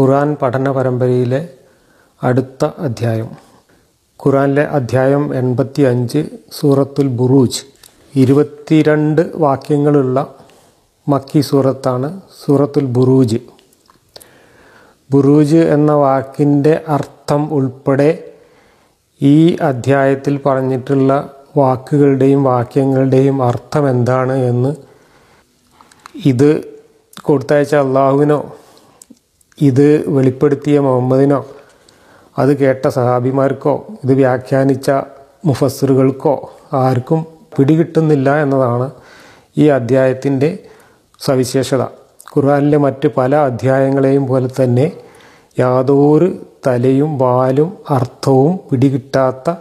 ഖുർആൻ പഠന പരമ്പരയിലെ അടുത്ത അധ്യായം. ഖുറാനിലെ അധ്യായം എൺപത്തി അഞ്ച് സൂറത്തുൽ ബുറൂജ്. ഇരുപത്തിരണ്ട് വാക്യങ്ങളുള്ള മക്കി സൂറത്താണ് സൂറത്തുൽ ബുറൂജ്. ബുറൂജ് എന്ന വാക്കിന്റെ അർത്ഥം ഉൾപ്പെടെ ഈ അധ്യായത്തിൽ പറഞ്ഞിട്ടുള്ള വാക്കുകളുടെയും വാക്യങ്ങളുടെയും അർത്ഥം എന്താണ് എന്ന് ഇത് കൊടുത്തയച്ച അള്ളാഹുവിനോ ഇത് വെളിപ്പെടുത്തിയ മുഹമ്മദിനോ അത് കേട്ട സഹാബിമാർക്കോ ഇത് വ്യാഖ്യാനിച്ച മുഫസ്സിറുകൾക്കോ ആർക്കും പിടികിട്ടുന്നില്ല എന്നതാണ് ഈ അധ്യായത്തിന്റെ സവിശേഷത. ഖുർആാനിലെ മറ്റ് പല അധ്യായങ്ങളെയും പോലെ തന്നെ യാതൊരു തലയും വാലും അർത്ഥവും പിടികിട്ടാത്ത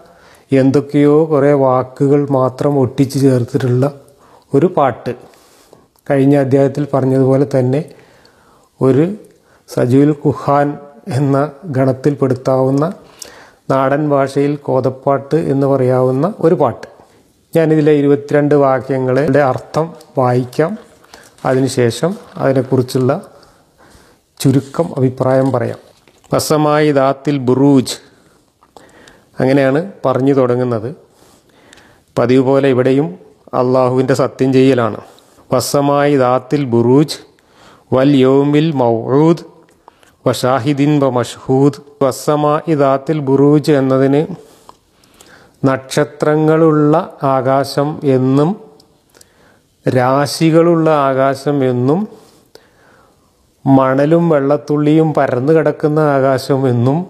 എന്തൊക്കെയോ കുറേ വാക്കുകൾ മാത്രം ഒട്ടിച്ചു ചേർത്തിട്ടുള്ള ഒരു പാട്ട്. കഴിഞ്ഞ അധ്യായത്തിൽ പറഞ്ഞതുപോലെ തന്നെ ഒരു സജീൽ കുഹാൻ എന്ന ഗണത്തിൽപ്പെടുത്താവുന്ന നാടൻ ഭാഷയിൽ കോതപ്പാട്ട് എന്ന് പറയാവുന്ന ഒരു പാട്ട്. ഞാനിതിലെ ഇരുപത്തിരണ്ട് വാക്യങ്ങളുടെ അർത്ഥം വായിക്കാം. അതിനുശേഷം അതിനെക്കുറിച്ചുള്ള ചുരുക്കം അഭിപ്രായം പറയാം. വസമായി ദാത്തിൽ ബുറൂജ് അങ്ങനെയാണ് പറഞ്ഞു തുടങ്ങുന്നത്. പതിവ് പോലെ ഇവിടെയും അള്ളാഹുവിന്റെ സത്യം ചെയ്യലാണ്. വസമായി ദാത്തിൽ ബുറൂജ് വൽ യോമിൽ മൗഊദ് വഷാഹിദിൻ വ മഷ്ഹൂദ് വസമായി ഇദാത്തിൽ ബുറൂജ് എന്നതിന് നക്ഷത്രങ്ങളുള്ള ആകാശം എന്നും രാശികളുള്ള ആകാശം എന്നും മണലും വെള്ളത്തുള്ളിയും പരന്നു കിടക്കുന്ന ആകാശം എന്നും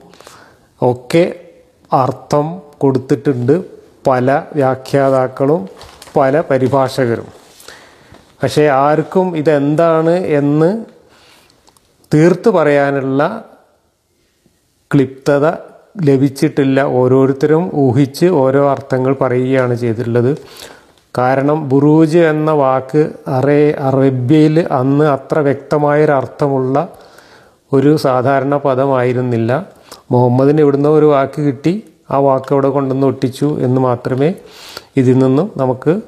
ഒക്കെ അർത്ഥം കൊടുത്തിട്ടുണ്ട് പല വ്യാഖ്യാതാക്കളും പല പരിഭാഷകരും. പക്ഷേ ആർക്കും ഇതെന്താണ് എന്ന് തീർത്ത് പറയാനുള്ള ക്ലിപ്തത ലഭിച്ചിട്ടില്ല. ഓരോരുത്തരും ഊഹിച്ച് ഓരോ അർത്ഥങ്ങൾ പറയുകയാണ് ചെയ്തിട്ടുള്ളത്. കാരണം ബുറൂജ് എന്ന വാക്ക് അറേ അറേബ്യയിൽ അന്ന് അത്ര വ്യക്തമായൊരർത്ഥമുള്ള ഒരു സാധാരണ പദമായിരുന്നില്ല. മുഹമ്മദിന് ഇവിടുന്ന് ഒരു വാക്ക് കിട്ടി ആ വാക്ക് അവിടെ കൊണ്ടുവന്ന് ഒട്ടിച്ചു എന്ന് മാത്രമേ ഇതിൽ നിന്നും നമുക്ക്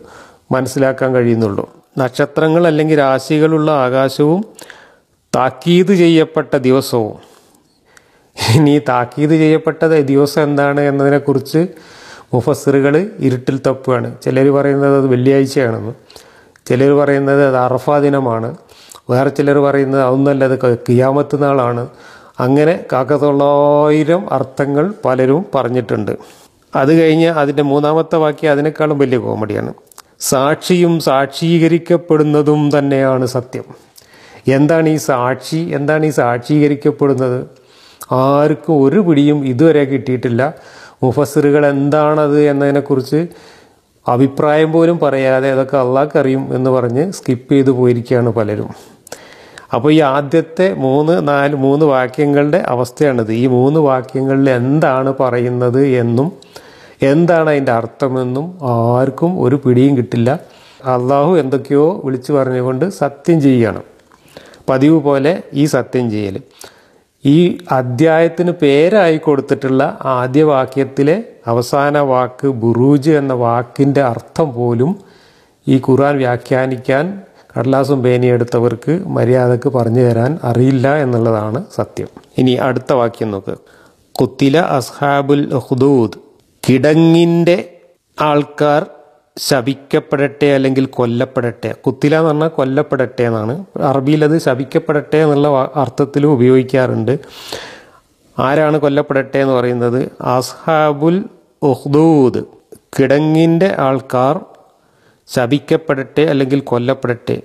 മനസ്സിലാക്കാൻ കഴിയുന്നുള്ളൂ. നക്ഷത്രങ്ങൾ അല്ലെങ്കിൽ രാശികളുള്ള ആകാശവും താക്കീത് ചെയ്യപ്പെട്ട ദിവസവും. ഇനി താക്കീത് ചെയ്യപ്പെട്ട ദിവസം എന്താണ് എന്നതിനെക്കുറിച്ച് മുഫസ്സിറുകൾ ഇരുട്ടിൽ തപ്പുകയാണ്. ചിലർ പറയുന്നത് അത് വെള്ളിയാഴ്ചയാണെന്ന് ചിലർ പറയുന്നത് അത് അറഫാ ദിനമാണ് വേറെ ചിലർ പറയുന്നത് അതൊന്നല്ല അത് കിയാമത്ത് നാളാണ്. അങ്ങനെ കാക്കത്തൊള്ളായിരം അർത്ഥങ്ങൾ പലരും പറഞ്ഞിട്ടുണ്ട്. അത് കഴിഞ്ഞ് അതിന്റെ മൂന്നാമത്തെ വാക്യം അതിനേക്കാളും വലിയ കോമഡിയാണ്. സാക്ഷിയും സാക്ഷീകരിക്കപ്പെടുന്നതും തന്നെയാണ് സത്യം. എന്താണ് ഈ സാക്ഷി? എന്താണ് ഈ സാക്ഷീകരിക്കപ്പെടുന്നത്? ആർക്കും ഒരു പിടിയും ഇതുവരെ കിട്ടിയിട്ടില്ല. മുഫസ്സിറുകൾ എന്താണത് എന്നതിനെക്കുറിച്ച് അഭിപ്രായം പോലും പറയാതെ അതൊക്കെ അള്ളാഹ്ക്കറിയും എന്ന് പറഞ്ഞ് സ്കിപ്പ് ചെയ്തു പോയിരിക്കുകയാണ് പലരും. അപ്പോൾ ഈ ആദ്യത്തെ മൂന്ന് നാല് മൂന്ന് വാക്യങ്ങളുടെ അവസ്ഥയാണിത്. ഈ മൂന്ന് വാക്യങ്ങളിൽ എന്താണ് പറയുന്നത് എന്നും എന്താണ് അതിന്റെ അർത്ഥമെന്നും ആർക്കും ഒരു പിടിയും കിട്ടില്ല. അള്ളാഹു എന്തൊക്കെയോ വിളിച്ചു പറഞ്ഞുകൊണ്ട് സത്യം ചെയ്യുകയാണ്. പതിവ് പോലെ ഈ സത്യം ചെയ്യൽ. ഈ അദ്ധ്യായത്തിന് പേരായി കൊടുത്തിട്ടുള്ള ആദ്യ വാക്യത്തിലെ അവസാന വാക്ക് ബുറൂജ് എന്ന വാക്കിന്റെ അർത്ഥം പോലും ഈ ഖുറാൻ വ്യാഖ്യാനിക്കാൻ കടലാസും പേനിയെടുത്തവർക്ക് മര്യാദയ്ക്ക് പറഞ്ഞു തരാൻ അറിയില്ല എന്നുള്ളതാണ് സത്യം. ഇനി അടുത്ത വാക്യം നോക്ക്. കുത്തില അസ്ഹാബുൽ ഹുദൂദ്. കിടങ്ങിന്റെ ആൾക്കാർ ശപിക്കപ്പെടട്ടെ അല്ലെങ്കിൽ കൊല്ലപ്പെടട്ടെ. കുത്തില എന്ന് പറഞ്ഞാൽ കൊല്ലപ്പെടട്ടെ എന്നാണ്. അറബിയിൽ അത് ശപിക്കപ്പെടട്ടെ എന്നുള്ള അർത്ഥത്തിലും ഉപയോഗിക്കാറുണ്ട്. ആരാണ് കൊല്ലപ്പെടട്ടെ എന്ന് പറയുന്നത്? അസ്ഹാബുൽ ഉഹ്ദൂദ് കിടങ്ങിന്റെ ആൾക്കാർ ശപിക്കപ്പെടട്ടെ അല്ലെങ്കിൽ കൊല്ലപ്പെടട്ടെ.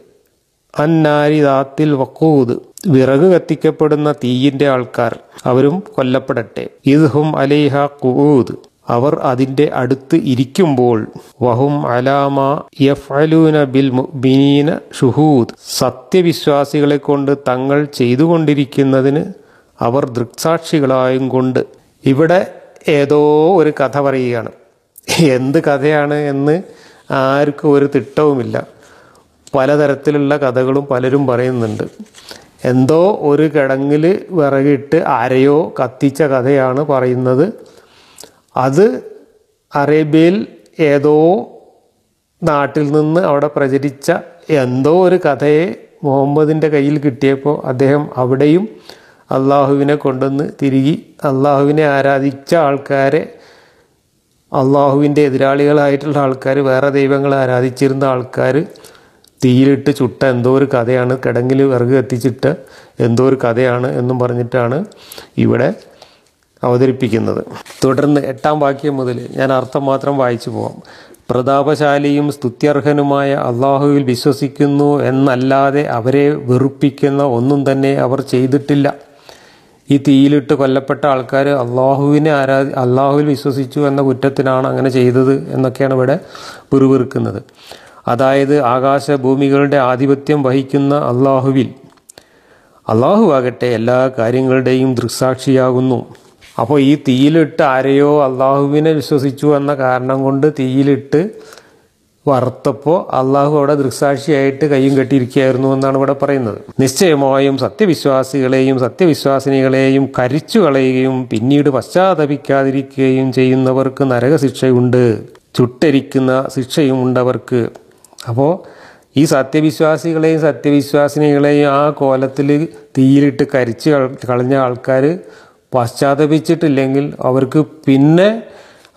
അന്നാരിദാത്തിൽ വക്കൂദ് വിറക് കത്തിക്കപ്പെടുന്ന തീയിന്റെ ആൾക്കാർ. അവരും കൊല്ലപ്പെടട്ടെ. ഇദ്ഹും അലൈഹ കുഊദ് അവർ അതിന്റെ അടുത്ത് ഇരിക്കുമ്പോൾ വഹും അലാമ യഫ്അലൂന ബിൽ മുഅ്മിനീന ഷുഹൂദ് സത്യവിശ്വാസികളെ കൊണ്ട് തങ്ങൾ ചെയ്തുകൊണ്ടിരിക്കുന്നതിന് അവർ ദൃക്സാക്ഷികളായും കൊണ്ട്. ഇവിടെ ഏതോ ഒരു കഥ പറയുകയാണ്. എന്ത് കഥയാണ് എന്ന് ആർക്കും ഒരു തിട്ടവുമില്ല. പലതരത്തിലുള്ള കഥകളും പലരും പറയുന്നുണ്ട്. എന്തോ ഒരു കിടങ്ങിൽ വിറകിട്ട് ആരെയോ കത്തിച്ച കഥയാണ് പറയുന്നത്. അത് അറേബ്യയിൽ ഏതോ നാട്ടിൽ നിന്ന് അവിടെ പ്രചരിച്ച എന്തോ ഒരു കഥയെ മുഹമ്മദിന്റെ കയ്യിൽ കിട്ടിയപ്പോൾ അദ്ദേഹം അവിടെയും അള്ളാഹുവിനെ കൊണ്ടുവന്ന് തിരികെ അള്ളാഹുവിനെ ആരാധിച്ച ആൾക്കാരെ അള്ളാഹുവിന്റെ എതിരാളികളായിട്ടുള്ള ആൾക്കാർ വേറെ ദൈവങ്ങളെ ആരാധിച്ചിരുന്ന ആൾക്കാർ തീയിലിട്ട് ചുട്ട എന്തോ ഒരു കഥയാണ് കിടങ്ങിൽ വിറക് കത്തിച്ചിട്ട് എന്തോ ഒരു കഥയാണ് എന്നും പറഞ്ഞിട്ടാണ് ഇവിടെ അവതരിപ്പിക്കുന്നത്. തുടർന്ന് എട്ടാം വാക്യം മുതൽ ഞാൻ അർത്ഥം മാത്രം വായിച്ചു പോവാം. പ്രതാപശാലിയും സ്തുത്യർഹനുമായ അള്ളാഹുവിൽ വിശ്വസിക്കുന്നു എന്നല്ലാതെ അവരെ വെറുപ്പിക്കുന്ന ഒന്നും തന്നെ അവർ ചെയ്തിട്ടില്ല. ഈ തീയിലിട്ട് കൊല്ലപ്പെട്ട ആൾക്കാർ അള്ളാഹുവിനെ ആരാധി അള്ളാഹുവിൽ വിശ്വസിച്ചു എന്ന കുറ്റത്തിനാണ് അങ്ങനെ ചെയ്തത് എന്നൊക്കെയാണ് ഇവിടെ പിറുപിറുക്കുന്നത് അതായത് ആകാശ ഭൂമികളുടെ ആധിപത്യം വഹിക്കുന്ന അള്ളാഹുവിൽ. അള്ളാഹു ആകട്ടെ എല്ലാ കാര്യങ്ങളുടെയും ദൃക്സാക്ഷിയാകുന്നു. അപ്പോൾ ഈ തീയിലിട്ട് ആരെയോ അള്ളാഹുവിനെ വിശ്വസിച്ചു എന്ന കാരണം കൊണ്ട് തീയിലിട്ട് വറുത്തപ്പോൾ അള്ളാഹു അവിടെ ദൃക്സാക്ഷിയായിട്ട് കയ്യും കെട്ടിയിരിക്കുകയായിരുന്നു എന്നാണ് ഇവിടെ പറയുന്നത്. നിശ്ചയമായും സത്യവിശ്വാസികളെയും സത്യവിശ്വാസിനികളെയും കരിച്ചു കളയുകയും പിന്നീട് പശ്ചാത്തപിക്കാതിരിക്കുകയും ചെയ്യുന്നവർക്ക് നരകശിക്ഷയുണ്ട്. ചുട്ടരിക്കുന്ന ശിക്ഷയും ഉണ്ടവർക്ക്. അപ്പോൾ ഈ സത്യവിശ്വാസികളെയും സത്യവിശ്വാസിനികളെയും ആ കോലത്തിൽ തീയിലിട്ട് കരിച്ച് കളഞ്ഞ ആൾക്കാർ പശ്ചാത്തപിച്ചിട്ടില്ലെങ്കിൽ അവർക്ക് പിന്നെ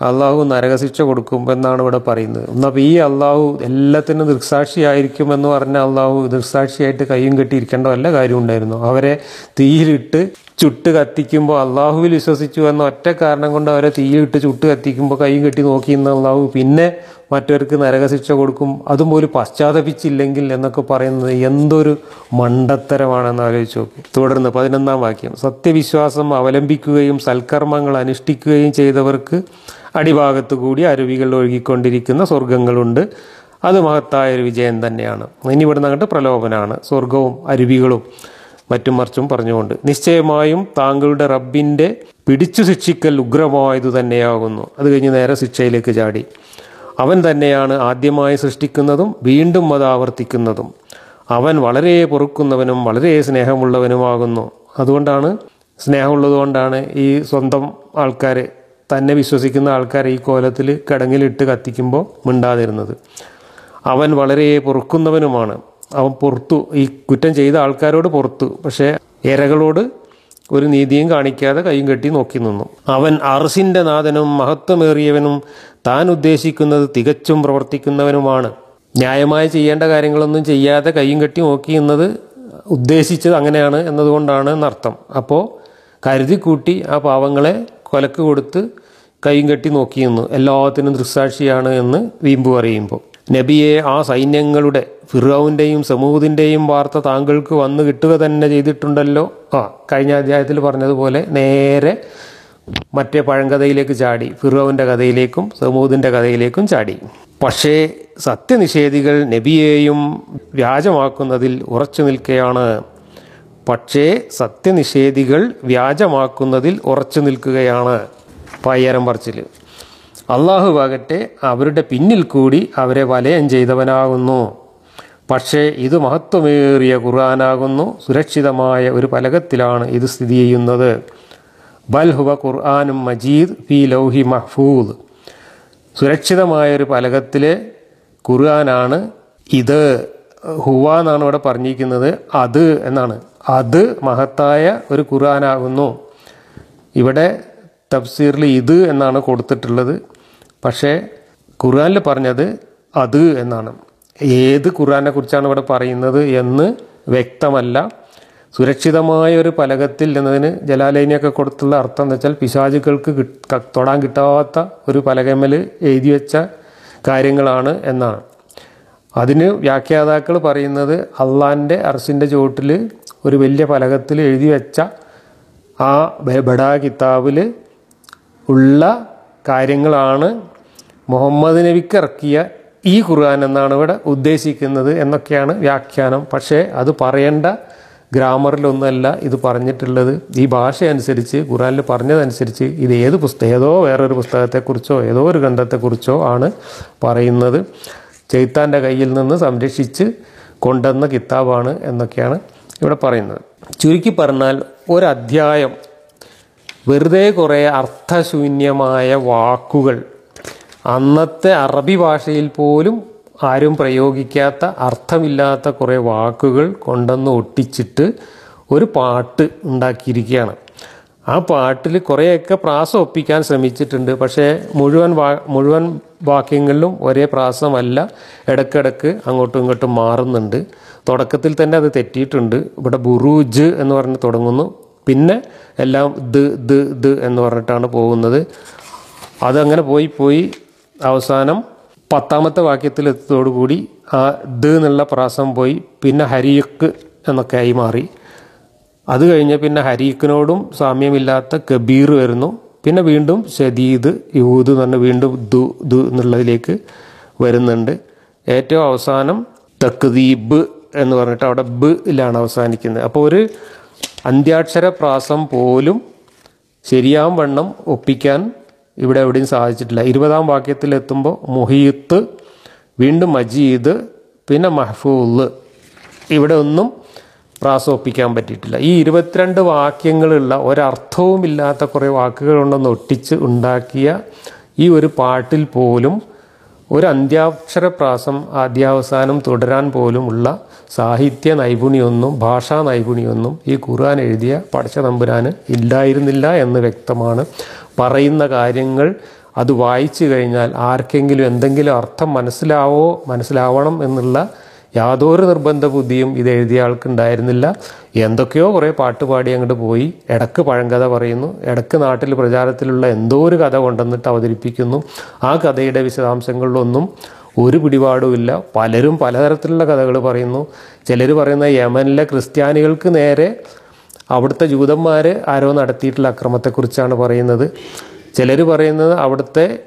അള്ളാഹു നരകശിക്ഷ കൊടുക്കും എന്നാണ് ഇവിടെ പറയുന്നത്. എന്നപ്പോൾ ഈ അള്ളാഹു എല്ലാത്തിനും ദൃക്സാക്ഷിയായിരിക്കും എന്ന് പറഞ്ഞ അള്ളാഹു ദൃക്സാക്ഷിയായിട്ട് കയ്യും കെട്ടിയിരിക്കേണ്ട വല്ല കാര്യം ഉണ്ടായിരുന്നു? അവരെ തീയിലിട്ട് ചുട്ട് കത്തിക്കുമ്പോൾ അള്ളാഹുവിൽ വിശ്വസിച്ചു എന്ന ഒറ്റ കാരണം കൊണ്ട് അവരെ തീയിട്ട് ചുട്ട് കത്തിക്കുമ്പോൾ കൈയും കെട്ടി നോക്കി നോക്കിയിരുന്ന അള്ളാഹു പിന്നെ മറ്റവർക്ക് നരകശിക്ഷ കൊടുക്കും. അതും പോലും പശ്ചാത്തപിച്ചില്ലെങ്കിൽ എന്നൊക്കെ പറയുന്നത് എന്തൊരു മണ്ടത്തരമാണെന്ന് ആലോചിച്ച് നോക്കി. തുടർന്ന് പതിനൊന്നാം വാക്യം. സത്യവിശ്വാസം അവലംബിക്കുകയും സൽക്കർമ്മങ്ങൾ അനുഷ്ഠിക്കുകയും ചെയ്തവർക്ക് അടിഭാഗത്തു കൂടി അരുവികൾ ഒഴുകിക്കൊണ്ടിരിക്കുന്ന സ്വർഗങ്ങളുണ്ട് അത് മഹത്തായ ഒരു വിജയം തന്നെയാണ്. ഇനി ഇവിടെ നിന്നിട്ട് പ്രലോഭനമാണ് സ്വർഗവും അരുവികളും. മറ്റും മറിച്ചും പറഞ്ഞുകൊണ്ട് നിശ്ചയമായും താങ്കളുടെ റബ്ബിന്റെ പിടിച്ചു ശിക്ഷിക്കൽ ഉഗ്രമായതു തന്നെയാകുന്നു. അത് കഴിഞ്ഞ് നേരെ ശിക്ഷയിലേക്ക് ചാടി. അവൻ തന്നെയാണ് ആദ്യമായി സൃഷ്ടിക്കുന്നതും വീണ്ടും അത് ആവർത്തിക്കുന്നതും. അവൻ വളരെ പൊറുക്കുന്നവനും വളരെ സ്നേഹമുള്ളവനുമാകുന്നു. അതുകൊണ്ടാണ് സ്നേഹമുള്ളതുകൊണ്ടാണ് ഈ സ്വന്തം ആൾക്കാർ തന്നെ വിശ്വസിക്കുന്ന ആൾക്കാരെ ഈ കോലത്തിൽ കിടങ്ങിലിട്ട് കത്തിക്കുമ്പോൾ മിണ്ടാതിരുന്നത്. അവൻ വളരെ പൊറുക്കുന്നവനുമാണ്. അവൻ പുറത്തു ഈ കുറ്റം ചെയ്ത ആൾക്കാരോട് പുറത്തു. പക്ഷേ ഇരകളോട് ഒരു നീതിയും കാണിക്കാതെ കൈയും കെട്ടി നോക്കി നിന്നു. അവൻ അറസിന്റെ നാഥനും മഹത്വമേറിയവനും താൻ ഉദ്ദേശിക്കുന്നത് തികച്ചും പ്രവർത്തിക്കുന്നവനുമാണ്. ന്യായമായി ചെയ്യേണ്ട കാര്യങ്ങളൊന്നും ചെയ്യാതെ കൈയും കെട്ടി നോക്കി എന്നത് ഉദ്ദേശിച്ചത് അങ്ങനെയാണ് എന്നതുകൊണ്ടാണ് എന്നർത്ഥം. അപ്പോൾ കരുതി കൂട്ടി ആ പാവങ്ങളെ കൊലക്ക് കൊടുത്ത് കൈയും കെട്ടി നോക്കിയെന്നു എല്ലാത്തിനും ദൃക്സാക്ഷിയാണ് എന്ന് വീമ്പു പറയുമ്പോൾ. നബിയെ ആ സൈന്യങ്ങളുടെ ഫിറൌവിന്റെയും സമൂഹത്തിന്റെയും വാർത്ത താങ്കൾക്ക് വന്നു കിട്ടുക തന്നെ ചെയ്തിട്ടുണ്ടല്ലോ. ആ കഴിഞ്ഞ അധ്യായത്തിൽ പറഞ്ഞതുപോലെ നേരെ മറ്റേ പഴങ്കഥയിലേക്ക് ചാടി ഫിറോവിന്റെ കഥയിലേക്കും സമൂഹത്തിന്റെ കഥയിലേക്കും ചാടി. പക്ഷേ സത്യനിഷേധികൾ നബിയെയും വ്യാജമാക്കുന്നതിൽ ഉറച്ചു നിൽക്കുകയാണ്. പക്ഷേ സത്യനിഷേധികൾ വ്യാജമാക്കുന്നതിൽ ഉറച്ചു നിൽക്കുകയാണ്. പയ്യരം പറച്ചിൽ അള്ളാഹുവാകട്ടെ അവരുടെ പിന്നിൽ കൂടി അവരെ വലയം ചെയ്തവനാകുന്നു. പക്ഷേ ഇത് മഹത്വമേറിയ ഖുർആനാകുന്നു. സുരക്ഷിതമായ ഒരു പലകത്തിലാണ് ഇത് സ്ഥിതി ചെയ്യുന്നത്. ബൽ ഖുർആാനും മജീദ് ഫി ലൗഹി മഹ്ഫൂദ്. സുരക്ഷിതമായ ഒരു പലകത്തിലെ ഖുർആനാണ് ഇത്. ഹുവ എന്നാണ് ഇവിടെ പറഞ്ഞിരിക്കുന്നത്. അത് എന്നാണ്. അത് മഹത്തായ ഒരു ഖുർആനാകുന്നു. ഇവിടെ തഫ്സീറിൽ ഇത് എന്നാണ് കൊടുത്തിട്ടുള്ളത്. പക്ഷേ ഖുർആാനിൽ പറഞ്ഞത് അത് എന്നാണ്. ഏത് ഖുർആാനെ കുറിച്ചാണ് ഇവിടെ പറയുന്നത് എന്ന് വ്യക്തമല്ല. സുരക്ഷിതമായ ഒരു പലകത്തിൽ എന്നതിന് ജലാലൈനിയൊക്കെ കൊടുത്തുള്ള അർത്ഥം എന്ന് വെച്ചാൽ പിശാചുക്കൾക്ക് തൊടാൻ കിട്ടാത്ത ഒരു പലകമ്മൽ എഴുതി വെച്ച കാര്യങ്ങളാണ് എന്നാണ്. അതിന് വ്യാഖ്യാതാക്കൾ പറയുന്നത് അള്ളാന്റെ അർസിന്റെ ചുവട്ടിൽ ഒരു വലിയ പലകത്തിൽ എഴുതി വെച്ച ആ ബഡാ കിതാബിൽ ഉള്ള കാര്യങ്ങളാണ് മുഹമ്മദ് നബിക്ക് ഇറക്കിയ ഈ ഖുർആൻ എന്നാണ് ഇവിടെ ഉദ്ദേശിക്കുന്നത് എന്നൊക്കെയാണ് വ്യാഖ്യാനം. പക്ഷേ അത് പറയേണ്ട ഗ്രാമറിലൊന്നുമല്ല ഇത് പറഞ്ഞിട്ടുള്ളത്. ഈ ഭാഷ അനുസരിച്ച് ഖുറാനിൽ പറഞ്ഞതനുസരിച്ച് ഇത് ഏത് പുസ്തകം ഏതോ വേറൊരു പുസ്തകത്തെക്കുറിച്ചോ ഏതോ ഒരു ഗ്രന്ഥത്തെക്കുറിച്ചോ ആണ് പറയുന്നത്. ചെയ്ത്താന്റെ കയ്യിൽ നിന്ന് സംരക്ഷിച്ച് കൊണ്ടുവന്ന കിതാബാണ് എന്നൊക്കെയാണ് ഇവിടെ പറയുന്നത്. ചുരുക്കി പറഞ്ഞാൽ ഒരധ്യായം വെറുതെ കുറേ അർത്ഥശൂന്യമായ വാക്കുകൾ അന്നത്തെ അറബി ഭാഷയിൽ പോലും ആരും പ്രയോഗിക്കാത്ത അർത്ഥമില്ലാത്ത കുറേ വാക്കുകൾ കൊണ്ടുവന്ന് ഒട്ടിച്ചിട്ട് ഒരു പാട്ട് ഉണ്ടാക്കിയിരിക്കുകയാണ്. ആ പാട്ടിൽ കുറേയൊക്കെ പ്രാസം ഒപ്പിക്കാൻ ശ്രമിച്ചിട്ടുണ്ട്. പക്ഷേ മുഴുവൻ വാ മുഴുവൻ വാക്യങ്ങളിലും ഒരേ പ്രാസമല്ല. ഇടയ്ക്കിടയ്ക്ക് അങ്ങോട്ടും ഇങ്ങോട്ടും മാറുന്നുണ്ട്. തുടക്കത്തിൽ തന്നെ അത് തെറ്റിയിട്ടുണ്ട്. ഇവിടെ ബുറൂജ് എന്ന് പറഞ്ഞ് തുടങ്ങുന്നു. പിന്നെ എല്ലാം ദ് ദ് ദ് എന്ന് പറഞ്ഞിട്ടാണ് പോകുന്നത്. അതങ്ങനെ പോയി പോയി അവസാനം പത്താമത്തെ വാക്യത്തിൽ എത്തിയതോടുകൂടി ആ ദ് എന്നുള്ള പ്രാസം പോയി പിന്നെ ഹരിയക്ക് എന്നൊക്കെ ആയി മാറി. അത് കഴിഞ്ഞ് പിന്നെ ഹരീഖിനോടും സാമ്യമില്ലാത്ത കബീർ വരുന്നു. പിന്നെ വീണ്ടും ഷദീദ് യൂദ് എന്ന് പറഞ്ഞ് വീണ്ടും ദു ദു എന്നുള്ളതിലേക്ക് വരുന്നുണ്ട്. ഏറ്റവും അവസാനം തക്ദീബ് എന്ന് പറഞ്ഞിട്ട് അവിടെ ബ് ലാണ് അവസാനിക്കുന്നത്. അപ്പോൾ ഒരു അന്ത്യാക്ഷര പ്രാസം പോലും ശരിയാം വണ്ണം ഒപ്പിക്കാൻ ഇവിടെ എവിടെയും സാധിച്ചിട്ടില്ല ഇരുപതാം വാക്യത്തിൽ എത്തുമ്പോൾ മുഹീത്ത് വീണ്ടും മജീദ് പിന്നെ മഹ്ഫൂൽ ഇവിടെ ഒന്നും പ്രാസോപ്പിക്കാൻ പറ്റിയിട്ടില്ല. ഈ ഇരുപത്തിരണ്ട് വാക്യങ്ങളുള്ള ഒരർത്ഥവുമില്ലാത്ത കുറേ വാക്കുകൾ കൊണ്ടൊന്ന് ഒട്ടിച്ച് ഉണ്ടാക്കിയ ഈ ഒരു പാട്ടിൽ പോലും ഒരു അന്ത്യാക്ഷര പ്രാസം ആദ്യാവസാനം തുടരാൻ പോലുമുള്ള സാഹിത്യ നൈപുണിയൊന്നും ഭാഷാ നൈപുണിയൊന്നും ഈ ഖുർആൻ എഴുതിയ പടച്ച തമ്പുരാന് ഇല്ലായിരുന്നില്ല എന്ന് വ്യക്തമാണ്. പറയുന്ന കാര്യങ്ങൾ അത് വായിച്ചു കഴിഞ്ഞാൽ ആർക്കെങ്കിലും എന്തെങ്കിലും അർത്ഥം മനസ്സിലാവോ മനസ്സിലാവണം എന്നുള്ള യാതൊരു നിർബന്ധ ബുദ്ധിയും ഇത് എഴുതിയ ആൾക്കുണ്ടായിരുന്നില്ല എന്തൊക്കെയോ കുറേ പാട്ട് പാടി അങ്ങോട്ട് പോയി. ഇടയ്ക്ക് പഴങ്കഥ പറയുന്നു. ഇടയ്ക്ക് നാട്ടിൽ പ്രചാരത്തിലുള്ള എന്തോ ഒരു കഥ കൊണ്ടുവന്നിട്ട് അവതരിപ്പിക്കുന്നു. ആ കഥയുടെ വിശദാംശങ്ങളിലൊന്നും ഒരു പിടിപാടുമില്ല. പലരും പലതരത്തിലുള്ള കഥകൾ പറയുന്നു. ചിലർ പറയുന്ന യമനിലെ ക്രിസ്ത്യാനികൾക്ക് നേരെ അവിടുത്തെ ജൂതന്മാർ ആരോ നടത്തിയിട്ടുള്ള അക്രമത്തെക്കുറിച്ചാണ് പറയുന്നത്. ചിലർ പറയുന്നത് അവിടുത്തെ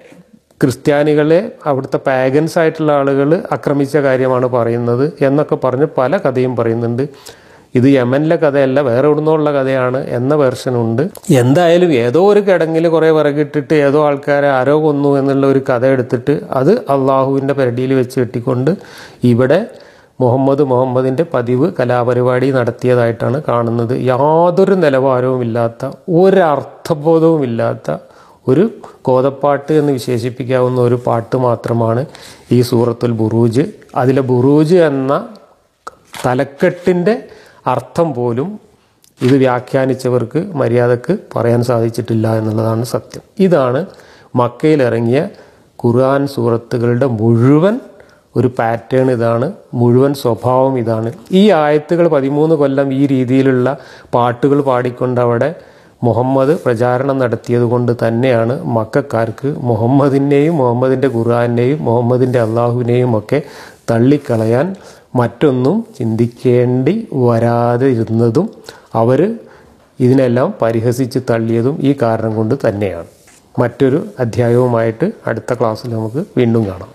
ക്രിസ്ത്യാനികളെ അവിടുത്തെ പാഗൻസ് ആയിട്ടുള്ള ആളുകൾ ആക്രമിച്ച കാര്യമാണ് പറയുന്നത് എന്നൊക്കെ പറഞ്ഞ് പല കഥയും പറയുന്നുണ്ട്. ഇത് യമനിലെ കഥയല്ല വേറെ എവിടുന്നുള്ള കഥയാണ് എന്ന വെർഷനുണ്ട് എന്തായാലും ഏതോ ഒരു കിടങ്ങിൽ കുറേ വിറകിട്ടിട്ട് ഏതോ ആൾക്കാരെ ആരോ കൊന്നു എന്നുള്ള ഒരു കഥ എടുത്തിട്ട് അത് അള്ളാഹുവിന്റെ പെരടിയിൽ വെച്ച് കെട്ടിക്കൊണ്ട് ഇവിടെ മുഹമ്മദ് മുഹമ്മദിന്റെ പതിവ് കലാപരിപാടി നടത്തിയതായിട്ടാണ് കാണുന്നത്. യാതൊരു നിലവാരവുമില്ലാത്ത ഒരർത്ഥബോധവുമില്ലാത്ത ഒരു കോതപ്പാട്ട് എന്ന് വിശേഷിപ്പിക്കാവുന്ന ഒരു പാട്ട് മാത്രമാണ് ഈ സൂറത്തുൽ ബുറൂജ്. അതിലെ ബുറൂജ് എന്ന തലക്കെട്ടിന്റെ അർത്ഥം പോലും ഇത് വ്യാഖ്യാനിച്ചവർക്ക് മര്യാദയ്ക്ക് പറയാൻ സാധിച്ചിട്ടില്ല എന്നുള്ളതാണ് സത്യം. ഇതാണ് മക്കയിലിറങ്ങിയ ഖുർആൻ സൂറത്തുകളുടെ മുഴുവൻ ഒരു പാറ്റേൺ ഇതാണ് മുഴുവൻ സ്വഭാവം ഇതാണ്. ഈ ആയത്തുകൾ പതിമൂന്ന് കൊല്ലം ഈ രീതിയിലുള്ള പാട്ടുകൾ പാടിക്കൊണ്ട് അവിടെ മുഹമ്മദ് പ്രചാരണം നടത്തിയതുകൊണ്ട് തന്നെയാണ് മക്കാർക്ക് മുഹമ്മദിനെയും മുഹമ്മദിന്റെ ഖുർആാനെയും മുഹമ്മദിന്റെ അള്ളാഹുവിനെയും ഒക്കെ തള്ളിക്കളയാൻ മറ്റൊന്നും ചിന്തിക്കേണ്ടി വരാതെ ഇരുന്നതും അവർ ഇതിനെല്ലാം പരിഹസിച്ച് തള്ളിയതും ഈ കാരണം കൊണ്ട് തന്നെയാണ്. മറ്റൊരു അധ്യായവുമായിട്ട് അടുത്ത ക്ലാസ്സിൽ നമുക്ക് വീണ്ടും കാണാം.